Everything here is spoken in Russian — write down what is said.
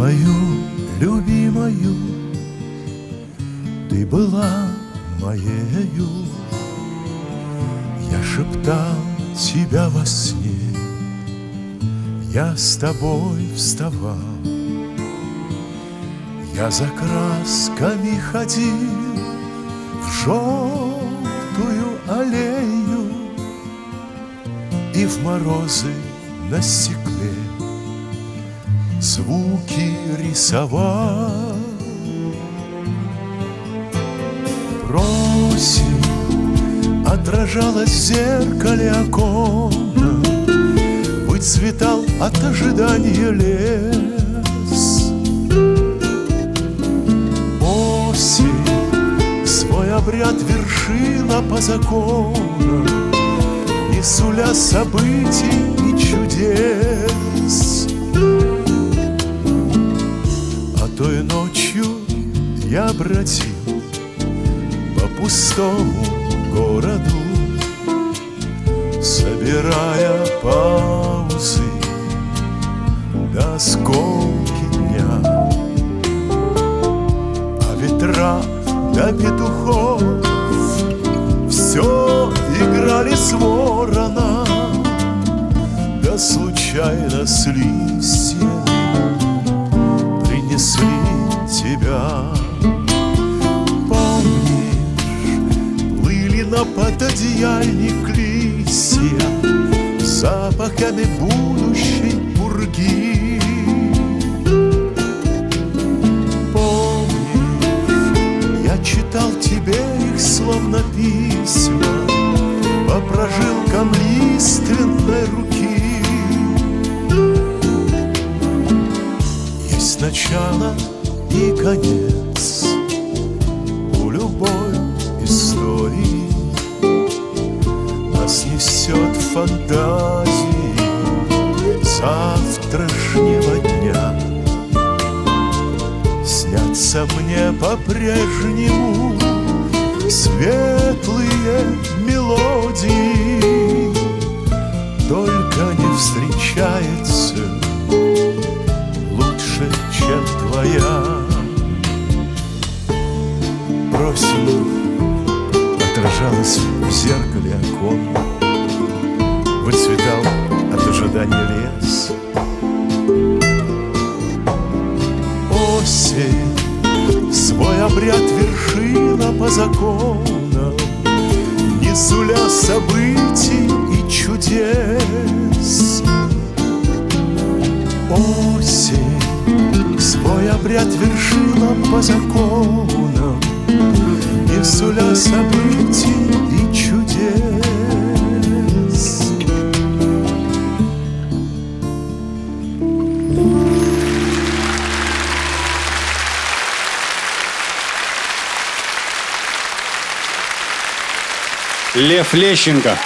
Самою любимою Ты была моею. Я шептал тебя во сне. Я с тобой вставал. Я за красками ходил В желтую аллею И в морозы на стекле Звуки рисовал Просим отражалась в зеркале окона Выцветал от ожидания лес. Осень свой обряд вершила по законам Не суля событий и чудес той ночью я бродил по пустому городу, Собирая паузы до осколки дня. А ветра до петухов Все играли с ворона Да случайно с листьями на пододеяльник листья Запахами будущей пурги. Помнишь, я читал тебе их словно письма По прожилкам лиственной руки. Есть начало и конец мне по-прежнему светлые мелодии, только не встречается лучше, чем твоя. Просим отражалась в зеркале окон Выцветал от ожидания лес. Осень свой обряд вершила по законам Не суля событий и чудес. Осень свой обряд вершила по законам не суля событий Лев Лещенко.